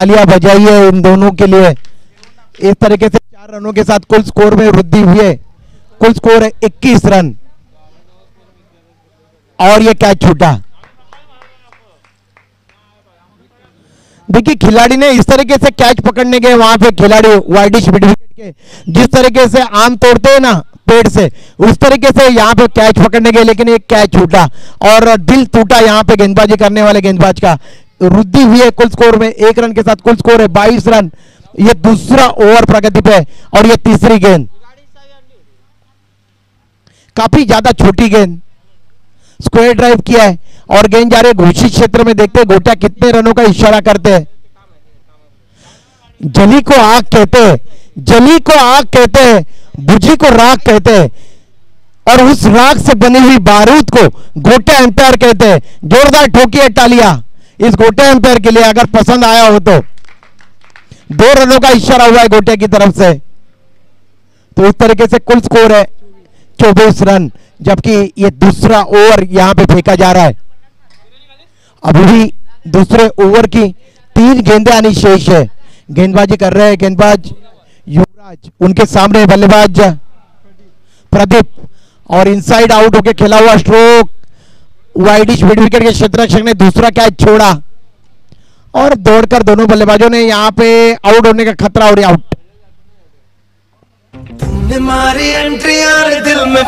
तालियाँ बजाइए इन दोनों के लिए। इस तरीके से चार रनों के साथ कुल स्कोर में वृद्धि हुई है। कुल स्कोर है 21 रन। और ये कैच छूटा? देखिए, खिलाड़ी ने इस तरीके से कैच पकड़ने के वहाँ पे खिलाड़ी वाइडिश के, जिस तरीके से आम तोड़ते हैं ना पेड़ से, उस तरीके से यहाँ पे कैच पकड़ने के लेकिन एक कैच छूटा? और दिल टूटा यहाँ पे गेंदबाजी करने वाले गेंदबाज का। वृद्धि हुई है कुल स्कोर में। एक रन के साथ कुल स्कोर है बाईस रन। ये दूसरा ओवर प्रगति पे और ये तीसरी गेंद। काफ़ी ज़्यादा छोटी गेंद। स्क्वायर ड्राइव किया है और गेंद जा रही घोषित क्षेत्र में। देखते हैं गोटा कितने रनों का इशारा करते हैं। जली को आग कहते हैं। जली को आग कहते हैं। बुझी को राख कहते हैं। और उस राख से बनी हुई बारूद को गोटे एम्पायर कहते हैं। जोरदार ठोकी है टालिया। इस गोटे एम्पायर के लिए अगर पसंद आया हो तो। दो रनों का इशारा हुआ है गोटे की तरफ़ से। तो इस तरीके से कुल स्कोर है चौबीस रन, जबकि ये दूसरा ओवर यहाँ पे फेंका जा रहा है। अभी भी दूसरे ओवर की तीन गेंदें आनी शेष है। गेंदबाजी कर रहे हैं गेंदबाज युवराज, उनके सामने बल्लेबाज प्रदीप, और इनसाइड आउट होके खेला हुआ स्ट्रोक वाइडिश मिड विकेट के क्षेत्र ने दूसरा कैच छोड़ा। और दौड़कर दोनों बल्लेबाजों ने यहाँ पे आउट होने का खतरा और आउट। मारी एंट्री दिल में।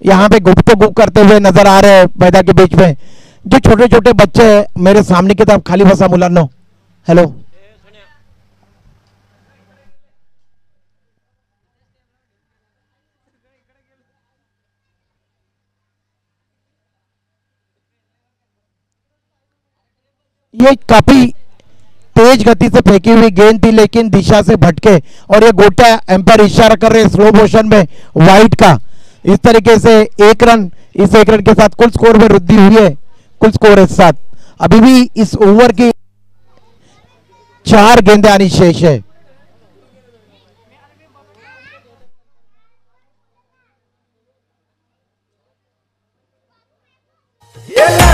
यहाँ पे गुप्तो गुप करते हुए नज़र आ रहे हैं मैदा के बीच में। जो छोटे छोटे बच्चे हैं, मेरे सामने की तरफ़ खाली बसा मुलानो हेलो। ये काफ़ी तेज गति से फेंकी हुई गेंद थी, लेकिन दिशा से भटके और ये गोटा एम्पायर इशारा कर रहे स्लो मोशन में वाइट का। इस तरीके से एक रन, इस एक रन के साथ कुल स्कोर में वृद्धि हुई है, कुल स्कोर के साथ। अभी भी इस ओवर की चार गेंदे आनी शेष है। ये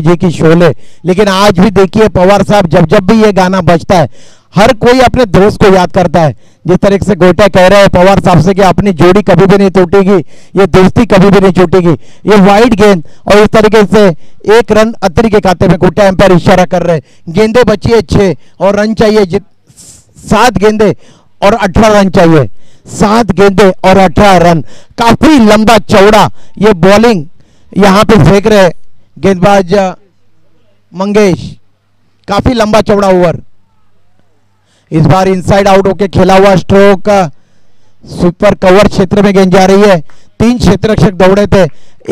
जी की शोले लेकिन आज भी देखिए, पवार साहब जब जब भी ये गाना बजता है, हर कोई अपने दोस्त को याद करता है। जिस तरीके से गोटा कह रहे हैं पवार साहब से कि अपनी जोड़ी कभी भी नहीं टूटेगी, ये दोस्ती कभी भी नहीं टूटेगी। ये वाइड गेंद और इस तरीके से एक रन अतरी के खाते में गोटा एम्पायर इशारा कर रहे हैं। गेंदे बची है छह, और रन चाहिए सात गेंदे और अठारह रन चाहिए। सात गेंदे और अठारह रन। काफ़ी लंबा चौड़ा ये बॉलिंग यहाँ पे फेंक रहे गेंदबाज मंगेश, काफ़ी लंबा चौड़ा ओवर। इस बार इनसाइड आउट होके खेला हुआ स्ट्रोक सुपर कवर क्षेत्र में गेंद जा रही है। तीन क्षेत्र रक्षक दौड़े थे।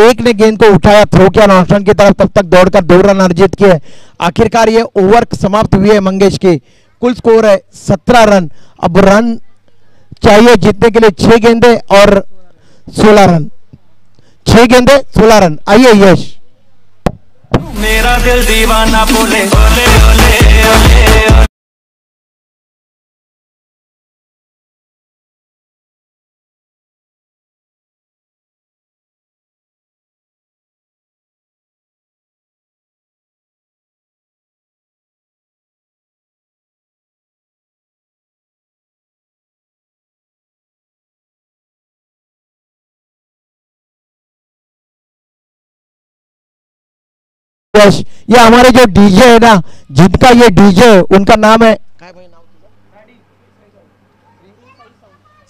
एक ने गेंद को उठाया थ्रो किया नॉन की तरफ़ तब तक दौड़कर दो रन अर्जित किए। आखिरकार ये ओवर समाप्त हुई है मंगेश की। कुल स्कोर है सत्रह रन। अब रन चाहिए जीतने के लिए छह गेंदे और सोलह रन। छह गेंदे, सोलह रन। आइए यश। मेरा दिल दीवाना बोले ओले यश ये हमारे जो डीजे है ना, जिनका ये डीजे उनका नाम है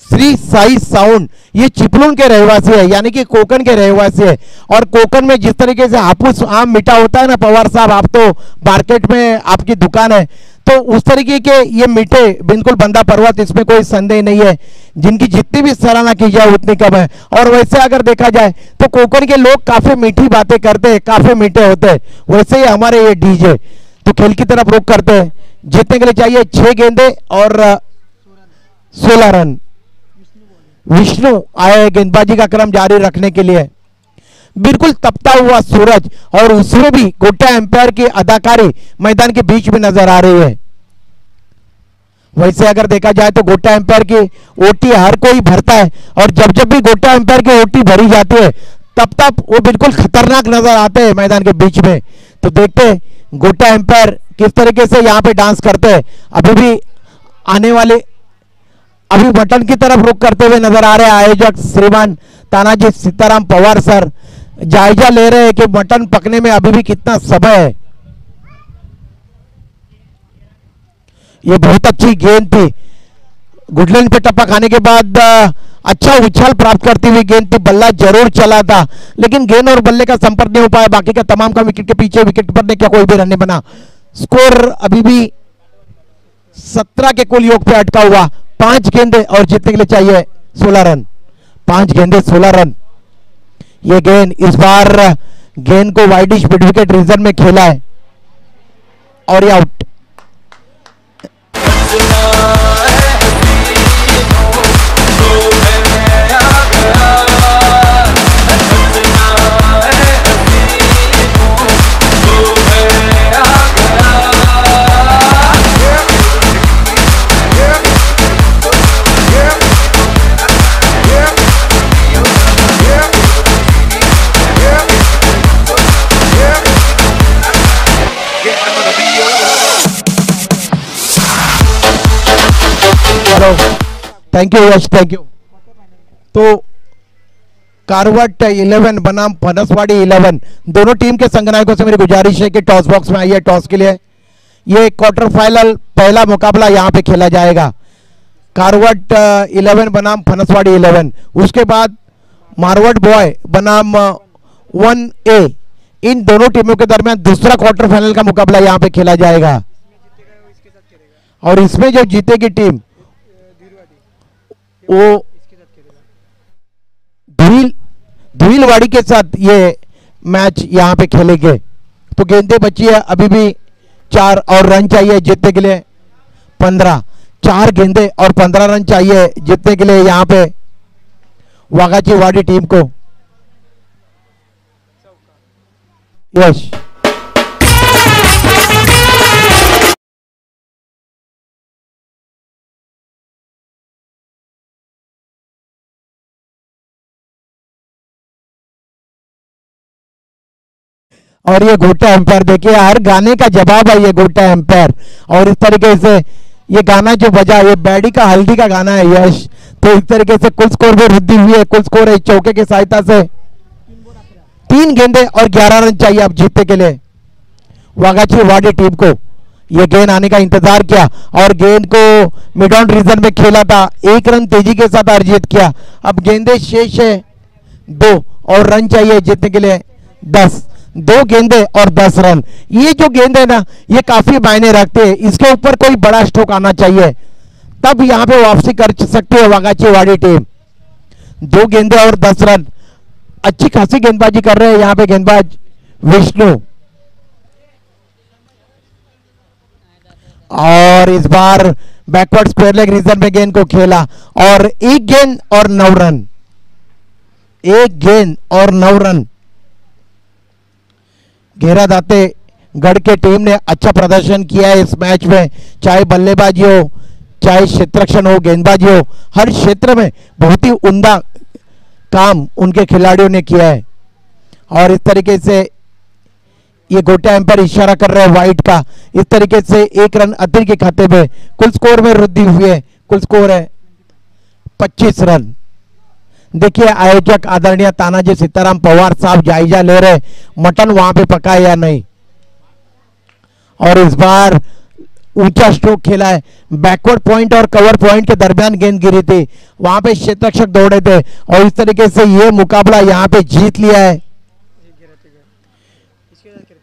श्री साई साउंड। ये चिपलून के रहवासी है, यानी कि कोकन के रहवासी है। और कोकन में जिस तरीके से हापुस आम मीठा होता है ना, पवार साहब, आप तो मार्केट में आपकी दुकान है। तो उस तरीके के ये मीठे, बिल्कुल बंदा पर्वत, इसमें कोई संदेह नहीं है। जिनकी जितनी भी सराहना की जाए, उतनी कम है। और वैसे अगर देखा जाए तो कोकन के लोग काफ़ी मीठी बातें करते हैं, काफ़ी मीठे होते हैं। वैसे ही हमारे ये डीजे तो खेल की तरफ़ रुख करते हैं। जीतने के लिए चाहिए छह गेंदे और सोलह रन। विष्णु आए गेंदबाजी का क्रम जारी रखने के लिए। बिल्कुल तपता हुआ सूरज और उसमें भी गोटा एम्पायर की अदाकारी मैदान के बीच में नज़र आ रही है। वैसे अगर देखा जाए तो गोटा एम्पायर की ओटी हर कोई भरता है और जब जब भी गोटा एम्पायर की ओटी भरी जाती है, तब तब वो बिल्कुल खतरनाक नज़र आते हैं मैदान के बीच में। तो देखते हैं, गोटा एम्पायर किस तरीके से यहाँ पे डांस करते हैं। अभी भी आने वाले, अभी बटन की तरफ़ रुख करते हुए नज़र आ रहे हैं आयोजक श्रीमान तानाजी सीताराम पवार सर। जायजा ले रहे हैं कि मटन पकने में अभी भी कितना समय है। ये बहुत अच्छी गेंद थी। गुडलैंड पे टप्पा खाने के बाद अच्छा उछाल प्राप्त करती हुई गेंद थी। बल्ला ज़रूर चला था, लेकिन गेंद और बल्ले का संपर्क नहीं हो पाया। बाकी का तमाम का विकेट के पीछे विकेट पर ने क्या कोई भी रन नहीं बना। स्कोर अभी भी सत्रह के कुल योग पे अटका हुआ। पाँच गेंदे और जीतने के लिए चाहिए सोलह रन। पाँच गेंदे, सोलह रन। ये गेंद इस बार गेंद को वाइडिश विकेट रीजन में खेला है। और ये out hello thank you Yash thank you तो कारवट 11 बनाम फनसवाड़ी 11 दोनों टीम के संगनायकों से मेरी गुजारिश है कि टॉस बॉक्स में आइए टॉस के लिए। ये क्वार्टर फाइनल पहला मुकाबला यहाँ पे खेला जाएगा। कारवट 11 बनाम फनसवाड़ी 11 उसके बाद मारवट बॉय बनाम वन ए इन दोनों टीमों के दरमियान दूसरा क्वार्टर फाइनल का मुकाबला यहाँ पे खेला जाएगा। और इसमें जो जीतेगी टीम वो धुईल धुईलवाड़ी के साथ ये मैच यहाँ पे खेलेंगे। तो गेंदे बची है, अभी भी चार और रन चाहिए जीतने के लिए। पंद्रह, चार गेंदे और पंद्रह रन चाहिए जीतने के लिए यहाँ पे वागाची वाड़ी टीम को। यश। और ये गोटा एम्पायर देखिए, हर गाने का जवाब है ये गोटा एम्पायर और इस तरीके से ये गाना जो बजा, ये बैडी का हल्दी का गाना है, यश। तो इस तरीके से कुल स्कोर में वृद्धि हुई है। कुल स्कोर है चौके की सहायता से। तीन गेंदे और ग्यारह रन चाहिए अब जीतने के लिए। वागाची वाडी टीम को ये गेंद आने का इंतज़ार किया और गेंद को मिड ऑन रीजन में खेला था। एक रन तेज़ी के साथ अर्जित किया। अब गेंदे शेष है। दो और रन चाहिए जीतने के लिए। दस। दो गेंदे और दस रन। ये जो गेंद है ना, ये काफ़ी मायने रखते हैं। इसके ऊपर कोई बड़ा स्ट्रोक आना चाहिए। तब यहाँ पे वापसी कर सकती है वागाची वाड़ी टीम। दो गेंदे और दस रन। अच्छी खासी गेंदबाजी कर रहे हैं यहाँ पे गेंदबाज विष्णु। और इस बार बैकवर्ड स्क्वायर लेग रीजन में गेंद को खेला। और एक गेंद और नौ रन। एक गेंद और नौ रन। घेरा दाते गढ़ के टीम ने अच्छा प्रदर्शन किया है इस मैच में। चाहे बल्लेबाजी हो चाहे क्षेत्ररक्षण हो गेंदबाजी हो हर क्षेत्र में बहुत ही उमदा काम उनके खिलाड़ियों ने किया है। और इस तरीके से ये गोटा एम्पायर इशारा कर रहे हैं वाइट का। इस तरीके से एक रन अतिरिक्त के खाते में कुल स्कोर में वृद्धि हुई है। कुल स्कोर है 25 रन। देखिए, आयोजक आदरणीय तानाजी सीताराम पवार साहब जायजा ले रहे मटन वहाँ पे पका या नहीं? और इस बार ऊँचा स्ट्रोक खेला है। बैकवर्ड पॉइंट और कवर पॉइंट के दरमियान गेंद गिरी थी। वहाँ पे क्षेत्ररक्षक दौड़े थे और इस तरीके से ये मुकाबला यहाँ पे जीत लिया है।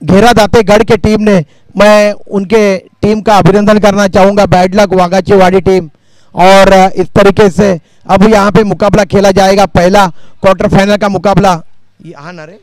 घेरा दाते गढ़ की टीम ने, मैं उनके टीम का अभिनंदन करना चाहूँगा। बैड लक वागाची वाड़ी टीम और, इस तरीके से अब यहाँ पे मुकाबला खेला जाएगा पहला क्वार्टर फाइनल का मुकाबला। यहाँ ना रे